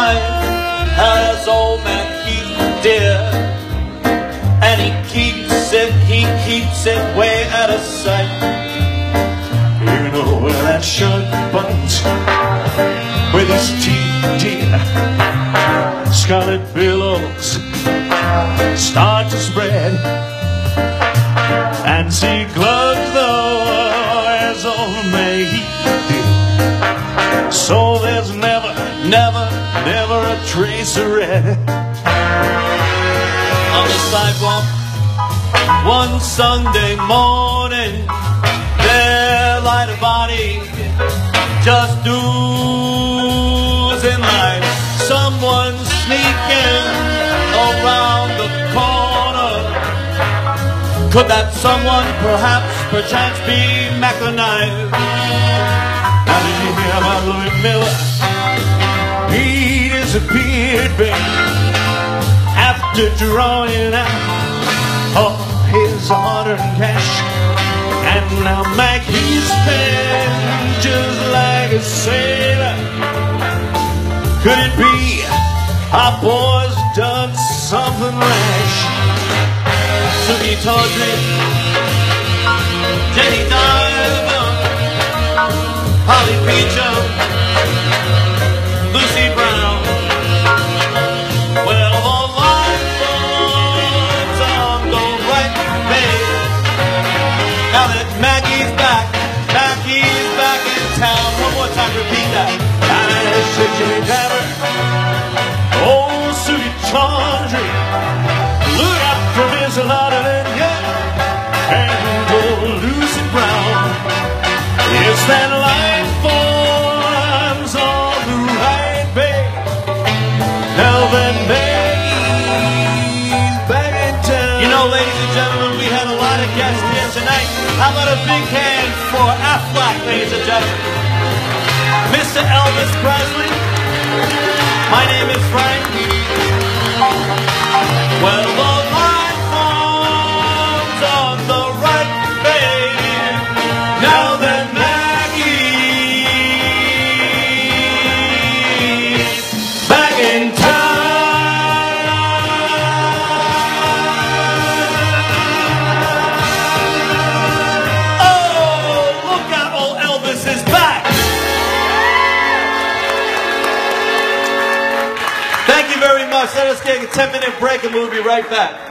night as old man Keith did. And he keeps it, he keeps it way out of sight. You know where that shirt buttons with his teeth, dear. Scarlet billows start to spread. Fancy gloves though, as old May did. So there's never, trace of red on the sidewalk. One Sunday morning, there lied a body just oozing like someone sneaking around the corner. Could that someone perhaps perchance be McAnive? Now did you hear about Louis Miller? He disappeared, babe, after drawing out all his hard-earned cash. And now Maggie's been just like a sailor. Could it be our boy's done something rash? Suki Tawdry, Jenny Diver, Holly Beecham, Yes, that line forms on the right bay. Now that Maggie's back in town. You know, ladies and gentlemen, we had a lot of guests here tonight. How about a big hand for Aflac, ladies and gentlemen? Mr. Elvis Presley. My name is Frank. Very. Let us take a 10 minute break and we'll be right back.